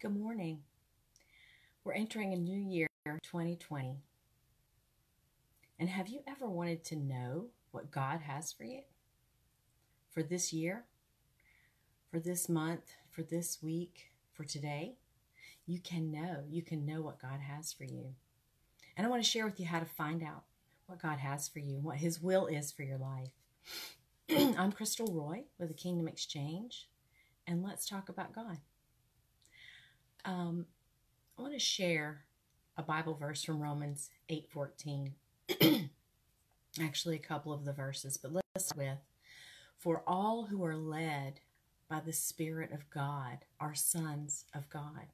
Good morning. We're entering a new year, 2020. And have you ever wanted to know what God has for you? For this year? For this month? For this week? For today? You can know. You can know what God has for you. And I want to share with you how to find out what God has for you, and what His will is for your life. I'm Chrystal Roy with the Kingdom Exchange, and let's talk about God. Um, I want to share a Bible verse from Romans 8:14. Actually, a couple of the verses, but let's start with For all who are led by the Spirit of God are sons of God.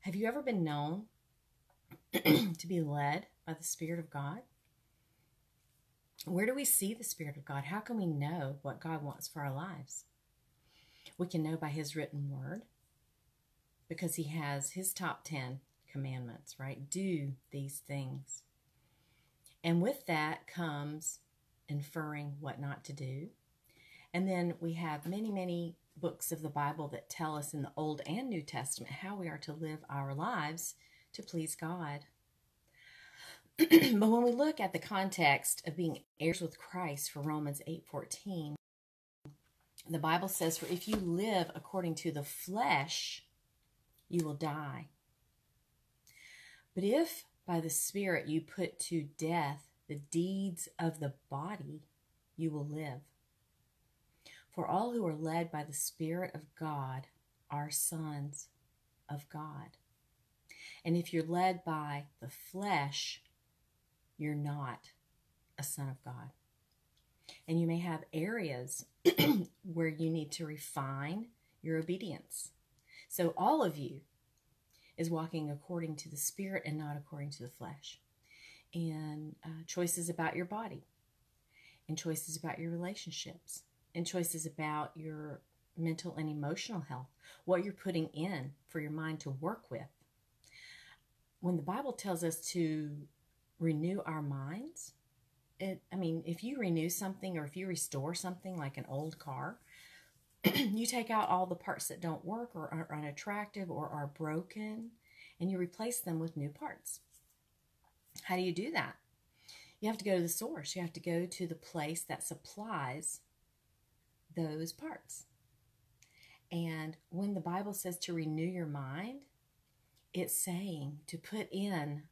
Have you ever been known to be led by the Spirit of God? Where do we see the Spirit of God? How can we know what God wants for our lives? We can know by His written word because He has His top 10 commandments, right? Do these things. And with that comes inferring what not to do. And then we have many, many books of the Bible that tell us in the Old and New Testament how we are to live our lives to please God. but when we look at the context of being heirs with Christ for Romans 8:14, the Bible says for if you live according to the flesh, you will die. But if by the Spirit you put to death the deeds of the body, you will live. For all who are led by the Spirit of God are sons of God. And if you're led by the flesh, you're not a son of God. And you may have areas where you need to refine your obedience. So, all of you is walking according to the Spirit and not according to the flesh. And uh, choices about your body, and choices about your relationships, and choices about your mental and emotional health, what you're putting in for your mind to work with. When the Bible tells us to renew our minds, it, I mean, if you renew something or if you restore something like an old car, you take out all the parts that don't work or are unattractive or are broken and you replace them with new parts. How do you do that? You have to go to the source. You have to go to the place that supplies those parts. And when the Bible says to renew your mind, it's saying to put in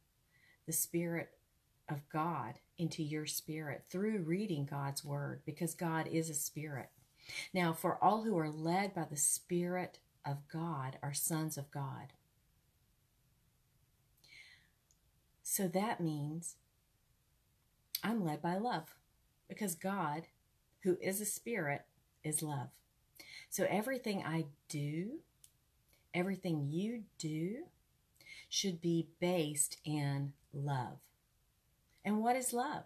the Spirit of God into your spirit through reading God's Word because God is a spirit. Now, for all who are led by the Spirit of God are sons of God. So that means I'm led by love because God, who is a spirit, is love. So everything I do, everything you do, should be based in love. And what is love?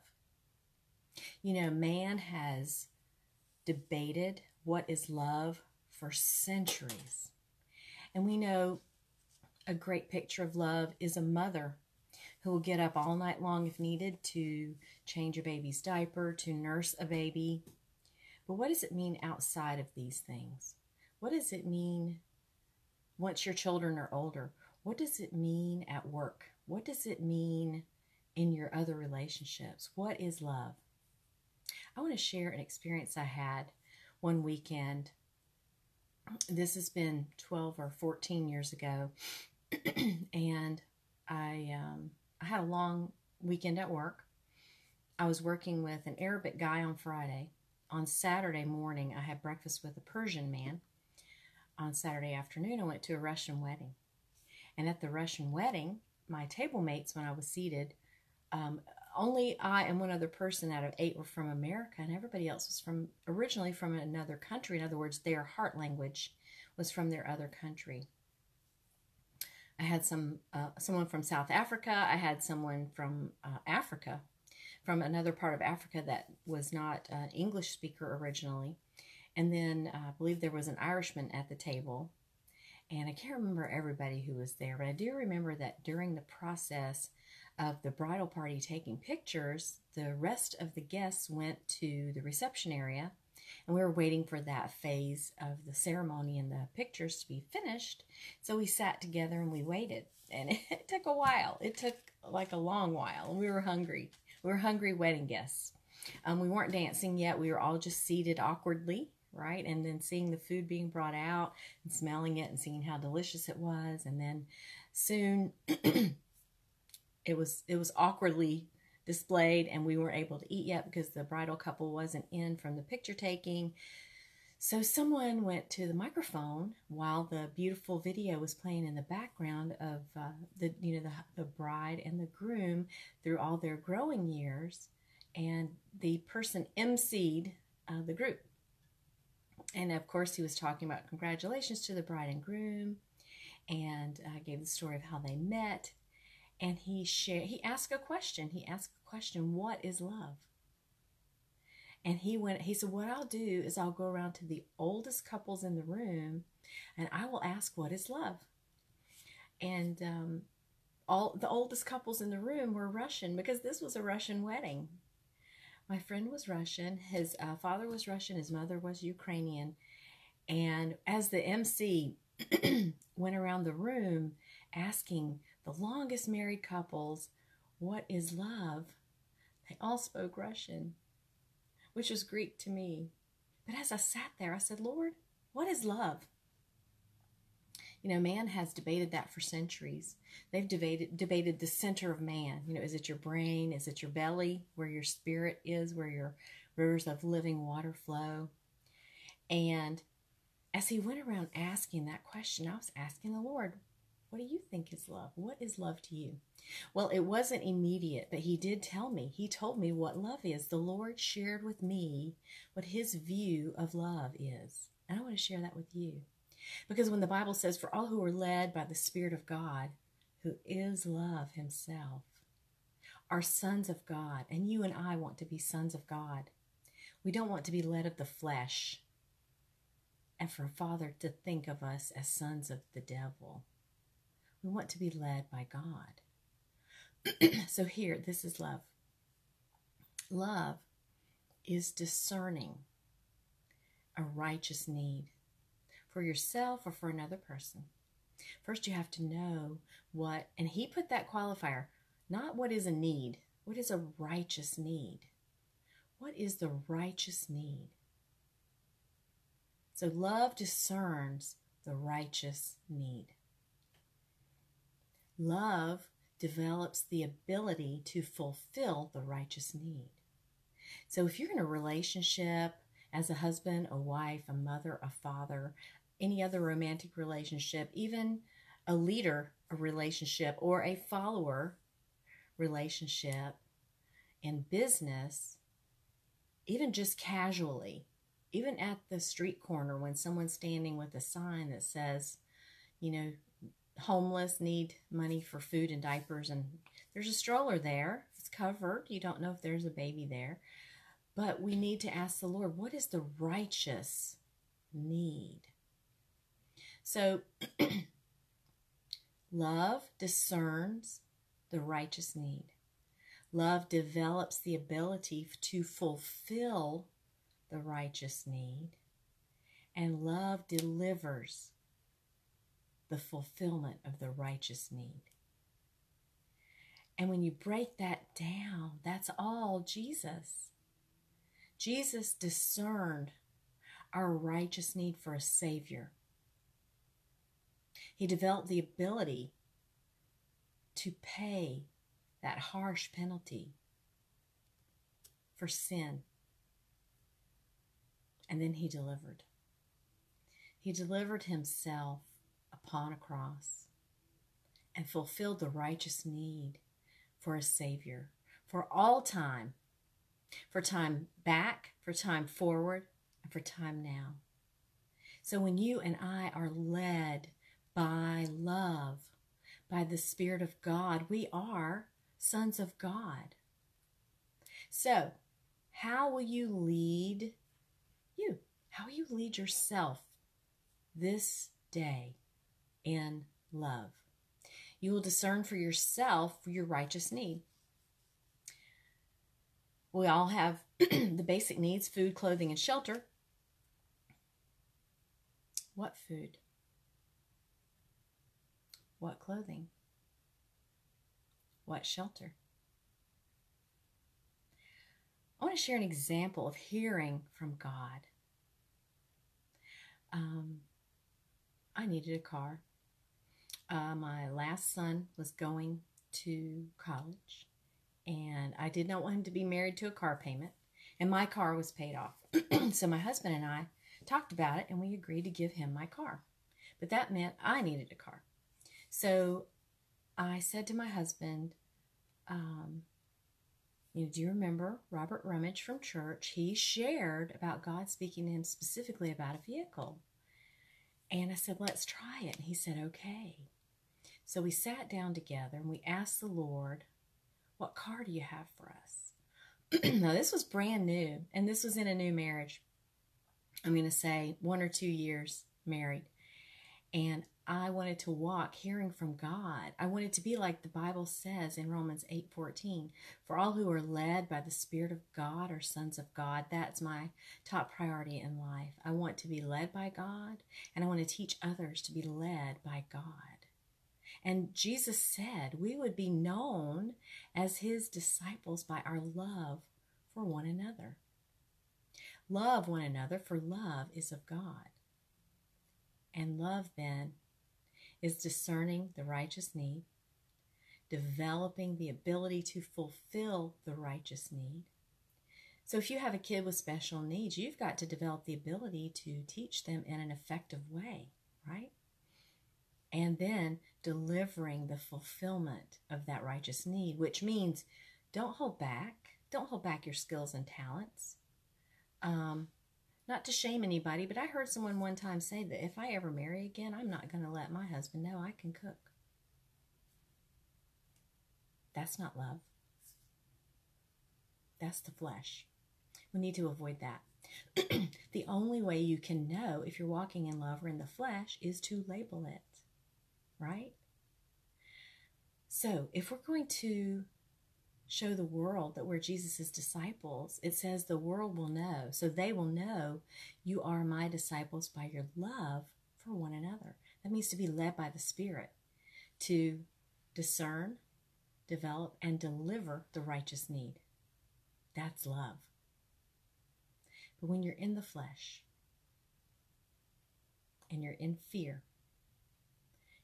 You know, man has debated what is love for centuries. And we know a great picture of love is a mother who will get up all night long if needed to change a baby's diaper, to nurse a baby. But what does it mean outside of these things? What does it mean once your children are older? What does it mean at work? What does it mean in your other relationships? What is love? I want to share an experience I had one weekend. This has been 12 or 14 years ago. and I, um, I had a long weekend at work. I was working with an Arabic guy on Friday. On Saturday morning, I had breakfast with a Persian man. On Saturday afternoon, I went to a Russian wedding. And at the Russian wedding, my table mates, when I was seated, um, only I and one other person out of eight were from America, and everybody else was from originally from another country. In other words, their heart language was from their other country. I had some uh, someone from South Africa. I had someone from uh, Africa, from another part of Africa that was not an English speaker originally, and then uh, I believe there was an Irishman at the table. And I can't remember everybody who was there, but I do remember that during the process of the bridal party taking pictures, the rest of the guests went to the reception area And we were waiting for that phase of the ceremony and the pictures to be finished. So we sat together and we waited. And it took a while. It took like a long while. And we were hungry. We were hungry wedding guests. Um, we weren't dancing yet. We were all just seated awkwardly, right? And then seeing the food being brought out and smelling it and seeing how delicious it was. And then soon it was it was awkwardly displayed and we weren't able to eat yet because the bridal couple wasn't in from the picture taking. So someone went to the microphone while the beautiful video was playing in the background of uh, the you know the, the bride and the groom through all their growing years, and the person emceed uh, the group. And of course, he was talking about congratulations to the bride and groom, and uh, gave the story of how they met and he shared he asked a question. He asked a question what is love? And he went he said what i'll do is i'll go around to the oldest couples in the room and i will ask what is love. And um, all the oldest couples in the room were russian because this was a russian wedding. My friend was russian. His uh, father was russian. His mother was ukrainian. And as the mc went around the room asking the longest married couples, what is love? They all spoke Russian, which was Greek to me. But as I sat there, I said, Lord, what is love? You know, man has debated that for centuries. They've debated debated the center of man. You know, is it your brain? Is it your belly, where your spirit is, where your rivers of living water flow? And as he went around asking that question, I was asking the Lord, what do you think is love? What is love to you? Well, it wasn't immediate, but he did tell me. He told me what love is. The Lord shared with me what his view of love is. And I want to share that with you. Because when the Bible says, For all who are led by the Spirit of God, who is love himself, are sons of God, and you and I want to be sons of God. We don't want to be led of the flesh, and for a father to think of us as sons of the devil. We want to be led by God. so here, this is love. Love is discerning a righteous need for yourself or for another person. First, you have to know what, and he put that qualifier, not what is a need, what is a righteous need? What is the righteous need? So, love discerns the righteous need. Love develops the ability to fulfill the righteous need. So if you're in a relationship as a husband, a wife, a mother, a father, any other romantic relationship, even a leader a relationship or a follower relationship in business, even just casually, even at the street corner when someone's standing with a sign that says, you know, homeless need money for food and diapers and there's a stroller there. It's covered. You don't know if there's a baby there. But we need to ask the lord what is the righteous need? So love discerns the righteous need. Love develops the ability to fulfill the righteous need. And love delivers the fulfillment of the righteous need. And when you break that down, that's all Jesus. Jesus discerned our righteous need for a Savior. He developed the ability to pay that harsh penalty for sin. And then he delivered. He delivered himself upon a cross and fulfilled the righteous need for a Savior for all time, for time back, for time forward, and for time now. So when you and I are led by love, by the Spirit of God, we are sons of God. So, how will you lead you? How will you lead yourself this day? In love. You will discern for yourself your righteous need. We all have the basic needs food, clothing, and shelter. What food? What clothing? What shelter? I want to share an example of hearing from God. Um, I needed a car. Uh, my last son was going to college, and I did not want him to be married to a car payment, and my car was paid off. so my husband and I talked about it, and we agreed to give him my car. But that meant I needed a car. So I said to my husband, um, you know, do you remember Robert Rummage from church? He shared about God speaking to him specifically about a vehicle. And I said, let's try it. And he said, okay. So we sat down together and we asked the Lord, what car do you have for us? now, this was brand new, and this was in a new marriage. I'm going to say one or two years married. And I wanted to walk hearing from God. I wanted to be like the Bible says in Romans 8:14, for all who are led by the spirit of God are sons of God. That's my top priority in life. I want to be led by God and I want to teach others to be led by God. And Jesus said we would be known as his disciples by our love for one another. Love one another, for love is of God. And love then is discerning the righteous need, developing the ability to fulfill the righteous need. So, if you have a kid with special needs, you've got to develop the ability to teach them in an effective way, right? And then delivering the fulfillment of that righteous need, which means don't hold back. Don't hold back your skills and talents. Um, not to shame anybody, but I heard someone one time say that if I ever marry again, I'm not going to let my husband know I can cook. That's not love. That's the flesh. We need to avoid that. the only way you can know if you're walking in love or in the flesh is to label it, right? So, if we're going to show the world that we're Jesus' disciples, it says the world will know. So they will know you are my disciples by your love for one another. That means to be led by the Spirit, to discern, develop, and deliver the righteous need. That's love. But when you're in the flesh and you're in fear,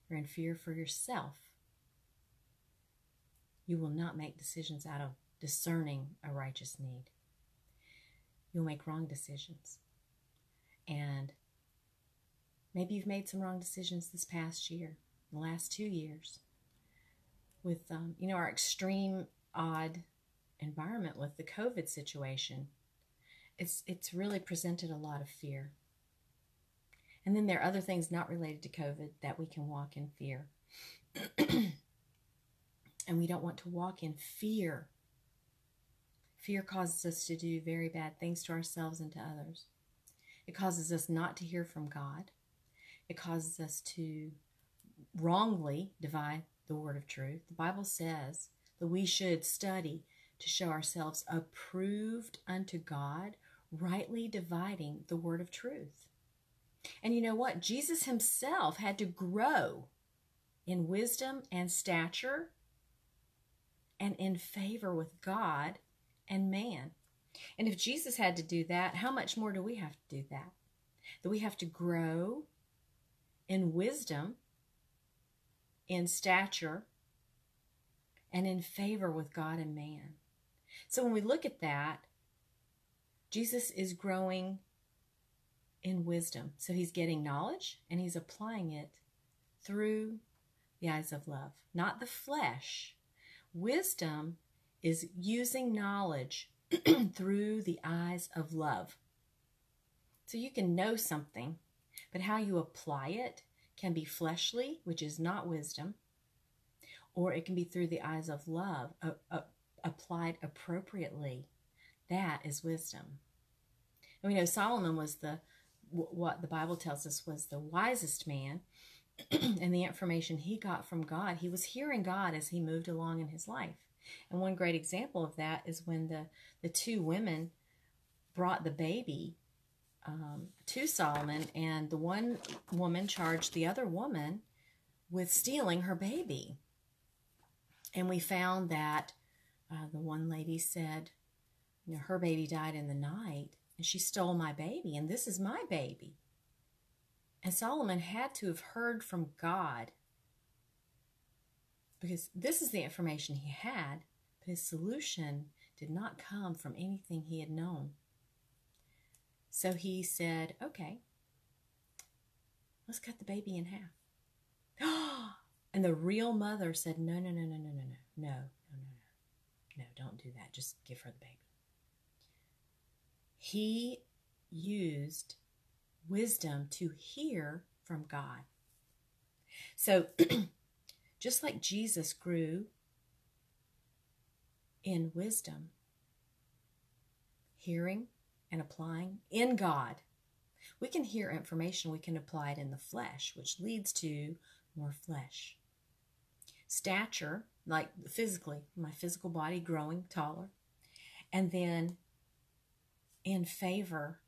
you're in fear for yourself you will not make decisions out of discerning a righteous need. You'll make wrong decisions. And maybe you've made some wrong decisions this past year, the last two years, with, um, you know, our extreme odd environment with the COVID situation. It's, it's really presented a lot of fear. And then there are other things not related to COVID that we can walk in fear. and we don't want to walk in fear. Fear causes us to do very bad things to ourselves and to others. It causes us not to hear from God. It causes us to wrongly divide the word of truth. The Bible says that we should study to show ourselves approved unto God, rightly dividing the word of truth. And you know what? Jesus himself had to grow in wisdom and stature and in favor with God and man. And if Jesus had to do that, how much more do we have to do that? That we have to grow in wisdom, in stature, and in favor with God and man. So when we look at that, Jesus is growing in wisdom. So he's getting knowledge and he's applying it through the eyes of love, not the flesh, Wisdom is using knowledge through the eyes of love. So you can know something, but how you apply it can be fleshly, which is not wisdom, or it can be through the eyes of love, uh, uh, applied appropriately. That is wisdom. And we know Solomon was the what the Bible tells us was the wisest man and the information he got from God, he was hearing God as he moved along in his life. And one great example of that is when the, the two women brought the baby um, to Solomon, and the one woman charged the other woman with stealing her baby. And we found that uh, the one lady said, you know, her baby died in the night, and she stole my baby, and this is my baby. And Solomon had to have heard from God because this is the information he had, but his solution did not come from anything he had known. So he said, Okay, let's cut the baby in half. and the real mother said, No, no, no, no, no, no, no, no, no, no, no, no, don't do that. Just give her the baby. He used wisdom to hear from God. So, just like Jesus grew in wisdom, hearing and applying in God. We can hear information, we can apply it in the flesh, which leads to more flesh. Stature, like physically, my physical body growing taller. And then in favor,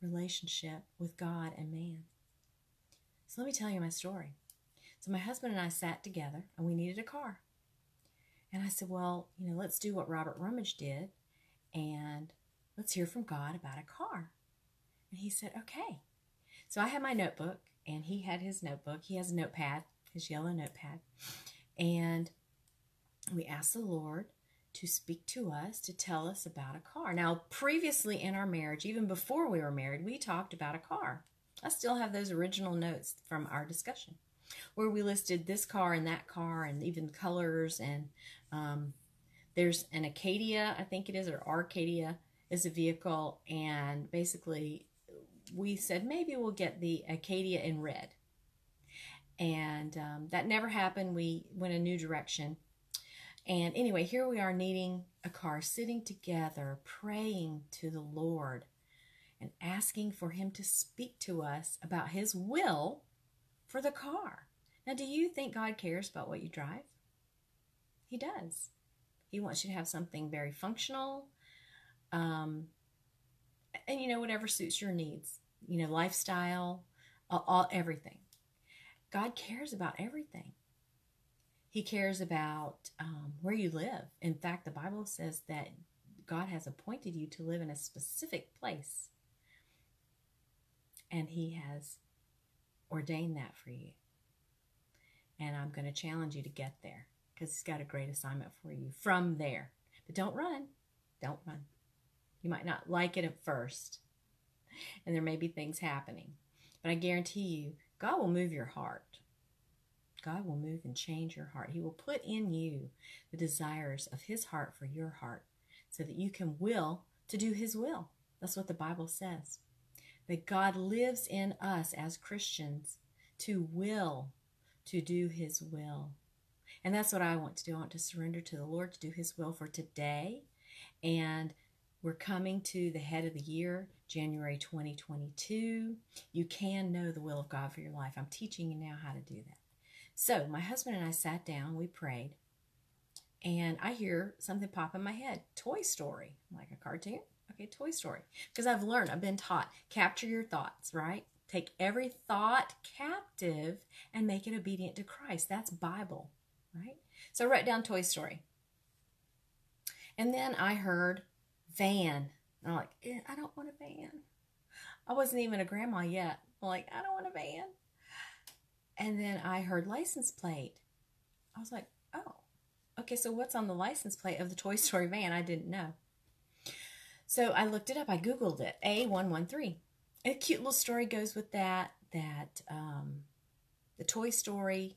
relationship with God and man. So let me tell you my story. So my husband and I sat together and we needed a car. And I said, well, you know, let's do what Robert Rummage did and let's hear from God about a car. And he said, okay. So I had my notebook and he had his notebook. He has a notepad, his yellow notepad. And we asked the Lord to speak to us, to tell us about a car. Now, previously in our marriage, even before we were married, we talked about a car. I still have those original notes from our discussion where we listed this car and that car and even colors and um, there's an Acadia, I think it is, or Arcadia is a vehicle, and basically we said maybe we'll get the Acadia in red. And um, that never happened. We went a new direction. And anyway, here we are needing a car, sitting together, praying to the Lord and asking for Him to speak to us about His will for the car. Now, do you think God cares about what you drive? He does. He wants you to have something very functional, um, and you know whatever suits your needs. You know, lifestyle, all, all everything. God cares about everything. He cares about um, where you live. In fact, the Bible says that God has appointed you to live in a specific place, and He has ordained that for you. And I'm going to challenge you to get there because He's got a great assignment for you from there. But don't run. Don't run. You might not like it at first, and there may be things happening. But I guarantee you, God will move your heart. God will move and change your heart. He will put in you the desires of His heart for your heart so that you can will to do His will. That's what the Bible says. That God lives in us as Christians to will to do His will. And that's what I want to do. I want to surrender to the Lord to do His will for today. And we're coming to the head of the year, January 2022. You can know the will of God for your life. I'm teaching you now how to do that. So, my husband and I sat down, we prayed, and I hear something pop in my head Toy Story. Like a cartoon? Okay, Toy Story. Because I've learned, I've been taught, capture your thoughts, right? Take every thought captive and make it obedient to Christ. That's Bible, right? So I wrote down Toy Story. And then I heard van. And I'm like, eh, I don't want a van. I wasn't even a grandma yet. I'm like, I don't want a van. And then I heard license plate. I was like, oh, okay, so what's on the license plate of the Toy Story van? I didn't know. So I looked it up. I Googled it, A113. A cute little story goes with that, that um, the Toy Story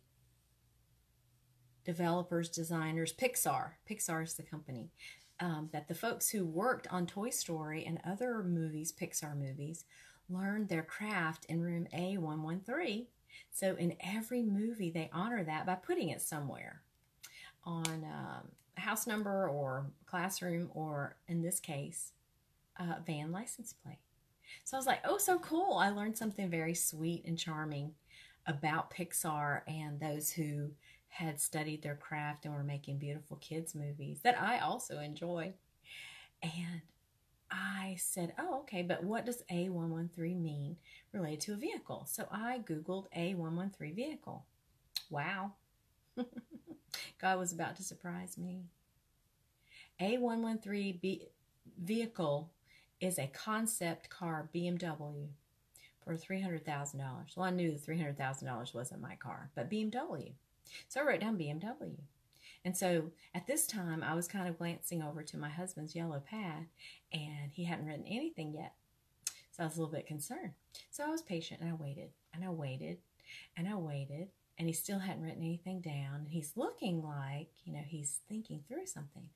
developers, designers, Pixar, Pixar is the company, um, that the folks who worked on Toy Story and other movies, Pixar movies, learned their craft in room A113. So in every movie, they honor that by putting it somewhere on um, house number or classroom, or in this case, van license plate. So I was like, oh, so cool. I learned something very sweet and charming about Pixar and those who had studied their craft and were making beautiful kids movies that I also enjoy. And I said, oh, okay, but what does A113 mean related to a vehicle? So I Googled A113 vehicle. Wow. God was about to surprise me. A113 B- vehicle is a concept car BMW for $300,000. Well, I knew the $300,000 wasn't my car, but BMW. So I wrote down BMW. And so at this time, I was kind of glancing over to my husband's yellow pad, and he hadn't written anything yet. So I was a little bit concerned. So I was patient and I waited and I waited and I waited, and he still hadn't written anything down. And he's looking like, you know, he's thinking through something.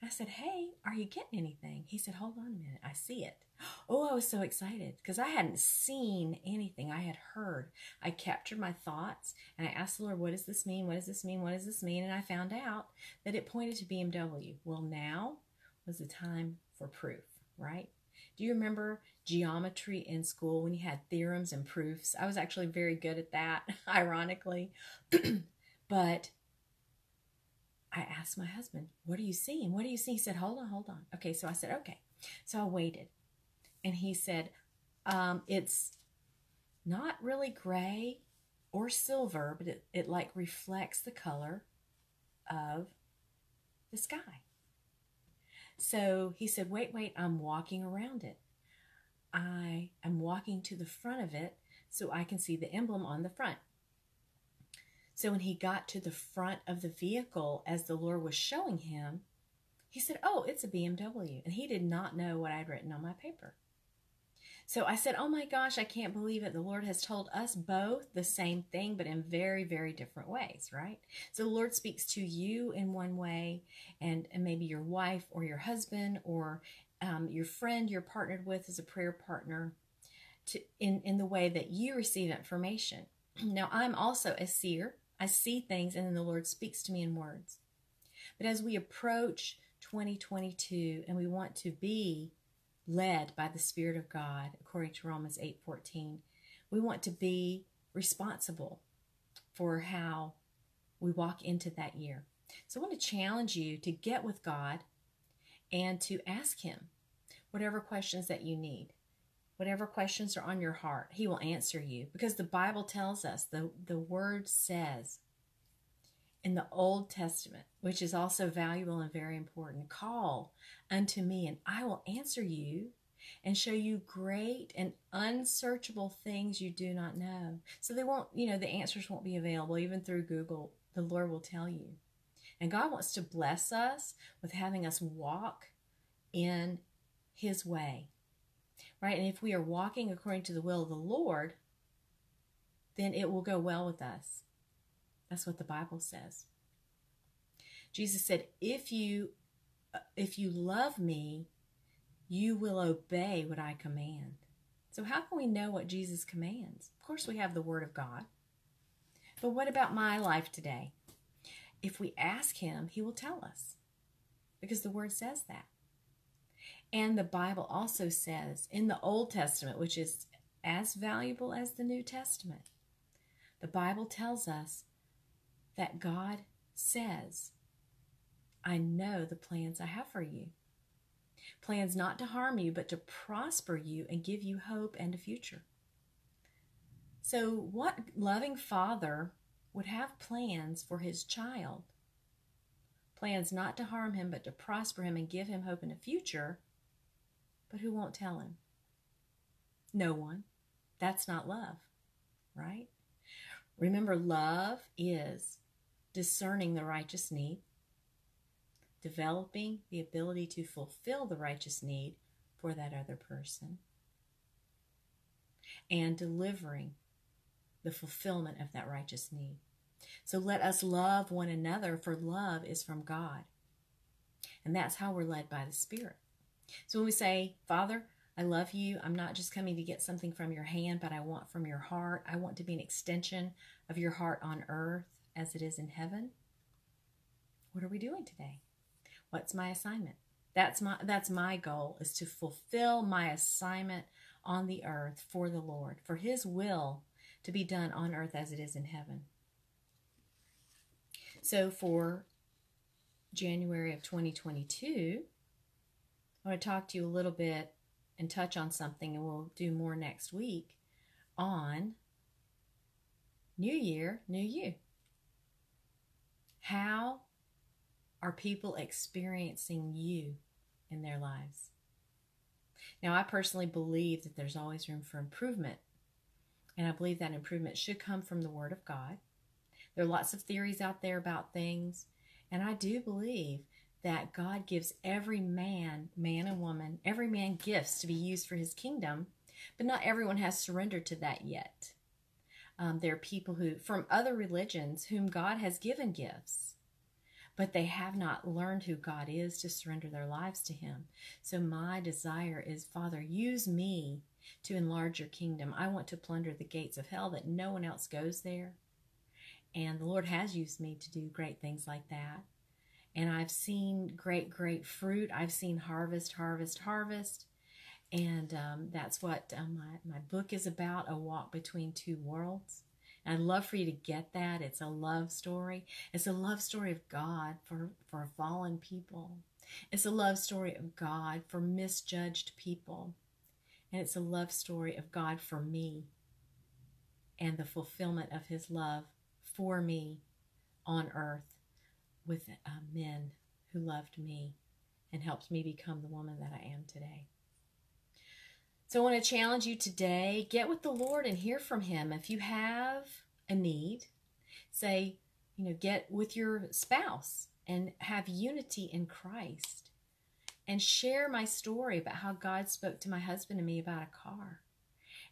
I said, Hey, are you getting anything? He said, Hold on a minute. I see it. Oh, I was so excited because I hadn't seen anything. I had heard. I captured my thoughts and I asked the Lord, What does this mean? What does this mean? What does this mean? And I found out that it pointed to BMW. Well, now was the time for proof, right? Do you remember geometry in school when you had theorems and proofs? I was actually very good at that, ironically. but I asked my husband, What are you seeing? What do you see? He said, Hold on, hold on. Okay, so I said, Okay. So I waited. And he said, um, It's not really gray or silver, but it, it like reflects the color of the sky. So he said, Wait, wait, I'm walking around it. I am walking to the front of it so I can see the emblem on the front. So when he got to the front of the vehicle, as the Lord was showing him, he said, Oh, it's a BMW. And he did not know what I'd written on my paper. So I said, Oh my gosh, I can't believe it. The Lord has told us both the same thing, but in very, very different ways, right? So the Lord speaks to you in one way, and, and maybe your wife or your husband or um, your friend you're partnered with as a prayer partner to, in, in the way that you receive information. Now, I'm also a seer. I see things and then the Lord speaks to me in words. But as we approach 2022 and we want to be led by the Spirit of God, according to Romans 8:14, we want to be responsible for how we walk into that year. So I want to challenge you to get with God and to ask Him whatever questions that you need. Whatever questions are on your heart, He will answer you because the Bible tells us, the, the Word says in the Old Testament, which is also valuable and very important call unto me, and I will answer you and show you great and unsearchable things you do not know. So they won't, you know, the answers won't be available even through Google. The Lord will tell you. And God wants to bless us with having us walk in His way right? And if we are walking according to the will of the Lord, then it will go well with us. That's what the Bible says. Jesus said, "If you uh, if you love me, you will obey what I command." So how can we know what Jesus commands? Of course, we have the word of God. But what about my life today? If we ask him, he will tell us. Because the word says that. And the Bible also says in the Old Testament, which is as valuable as the New Testament, the Bible tells us that God says, I know the plans I have for you. Plans not to harm you, but to prosper you and give you hope and a future. So, what loving father would have plans for his child? Plans not to harm him, but to prosper him and give him hope and a future but who won't tell him? No one. That's not love, right? Remember, love is discerning the righteous need, developing the ability to fulfill the righteous need for that other person, and delivering the fulfillment of that righteous need. So let us love one another, for love is from God. And that's how we're led by the Spirit. So when we say, Father, I love you, I'm not just coming to get something from your hand, but I want from your heart. I want to be an extension of your heart on earth as it is in heaven. What are we doing today? What's my assignment? That's my that's my goal is to fulfill my assignment on the earth for the Lord, for his will to be done on earth as it is in heaven. So for January of 2022, I want to talk to you a little bit and touch on something, and we'll do more next week on New Year, New You. How are people experiencing you in their lives? Now, I personally believe that there's always room for improvement, and I believe that improvement should come from the Word of God. There are lots of theories out there about things, and I do believe that God gives every man, man and woman, every man gifts to be used for his kingdom, but not everyone has surrendered to that yet. Um, there are people who, from other religions, whom God has given gifts, but they have not learned who God is to surrender their lives to Him. So, my desire is, Father, use me to enlarge your kingdom. I want to plunder the gates of hell that no one else goes there. And the Lord has used me to do great things like that. And I've seen great, great fruit. I've seen harvest, harvest, harvest. And um, that's what um, my, my book is about a walk between two worlds. And I'd love for you to get that. It's a love story. It's a love story of God for, for fallen people. It's a love story of God for misjudged people. And it's a love story of God for me and the fulfillment of his love for me on earth with uh, men who loved me and helped me become the woman that I am today. So I want to challenge you today get with the Lord and hear from Him. If you have a need, say, you know, get with your spouse and have unity in Christ and share my story about how God spoke to my husband and me about a car.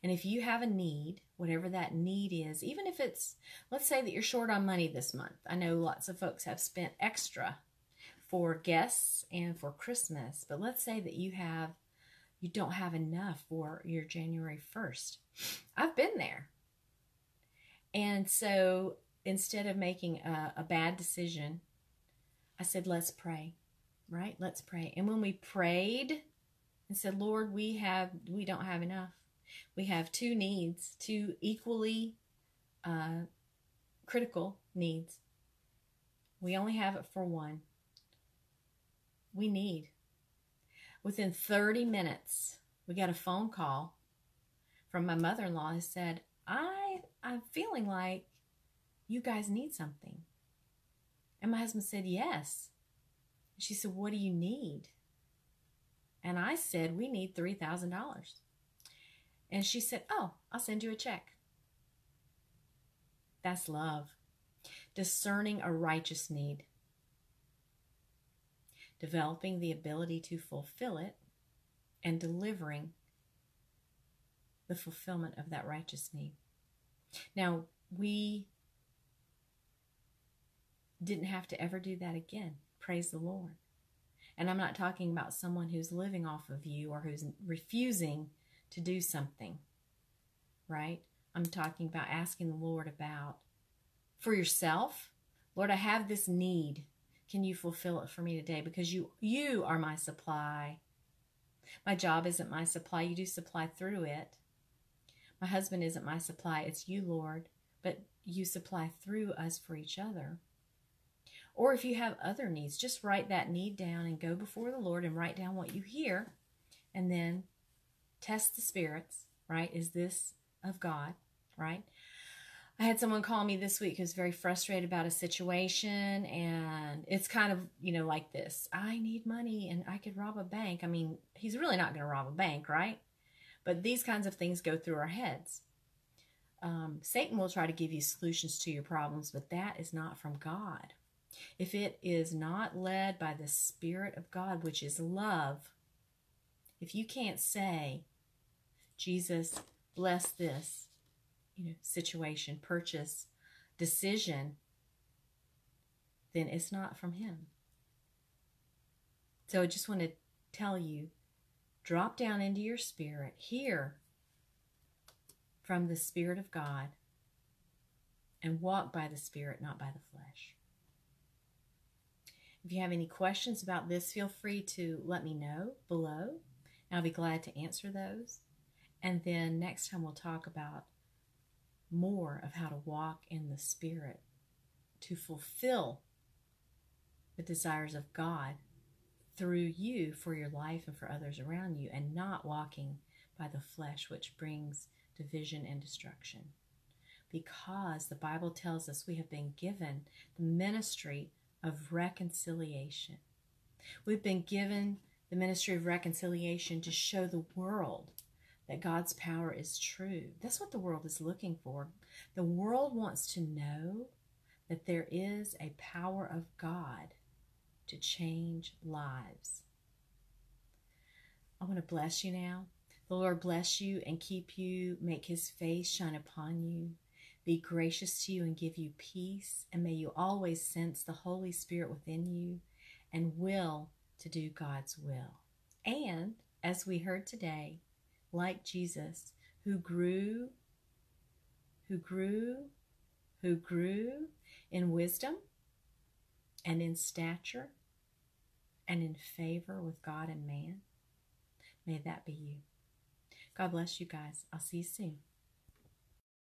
And if you have a need, whatever that need is, even if it's, let's say that you're short on money this month. I know lots of folks have spent extra for guests and for Christmas, but let's say that you have you don't have enough for your January 1st. I've been there. And so instead of making a, a, bad decision, I said, let's pray, right? Let's pray. And when we prayed and said, Lord, we have, we don't have enough. We have two needs, two equally uh, critical needs. We only have it for one. We need Within 30 minutes, we got a phone call from my mother in law who said, I, I'm feeling like you guys need something. And my husband said, Yes. She said, What do you need? And I said, We need $3,000. And she said, Oh, I'll send you a check. That's love. Discerning a righteous need developing the ability to fulfill it, and delivering the fulfillment of that righteous need. Now, we didn't have to ever do that again. Praise the Lord. And I'm not talking about someone who's living off of you or who's refusing to do something, right? I'm talking about asking the Lord about for yourself. Lord, I have this need can you fulfill it for me today? Because you you are my supply. My job isn't my supply. You do supply through it. My husband isn't my supply. It's you lord. But you supply through us for each other. Or if you have other needs just write that need down and go before the lord and write down what you hear and then test the spirits right? Is this of god right I had someone call me this week who's very frustrated about a situation, and it's kind of, you know, like this I need money and I could rob a bank. I mean, he's really not going to rob a bank, right? But these kinds of things go through our heads. Um, Satan will try to give you solutions to your problems, but that is not from God. If it is not led by the Spirit of God, which is love, if you can't say, Jesus, bless this, you know, situation, purchase, decision, then it's not from Him. So I just want to tell you drop down into your spirit, hear from the Spirit of God, and walk by the Spirit, not by the flesh. If you have any questions about this, feel free to let me know below. I'll be glad to answer those. And then next time we'll talk about more of how to walk in the Spirit to fulfill the desires of God through you for your life and for others around you, and not walking by the flesh, which brings division and destruction. Because the Bible tells us we have been given the ministry of reconciliation. We've been given the ministry of reconciliation to show the world that God's power is true. That's what the world is looking for. The world wants to know that there is a power of God to change lives. I want to bless you now. The Lord bless you and keep you, make his face shine upon you, be gracious to you and give you peace, and may you always sense the Holy Spirit within you and will to do God's will. And as we heard today, like Jesus, who grew, who grew, who grew in wisdom and in stature and in favor with God and man. May that be you. God bless you guys. I'll see you soon.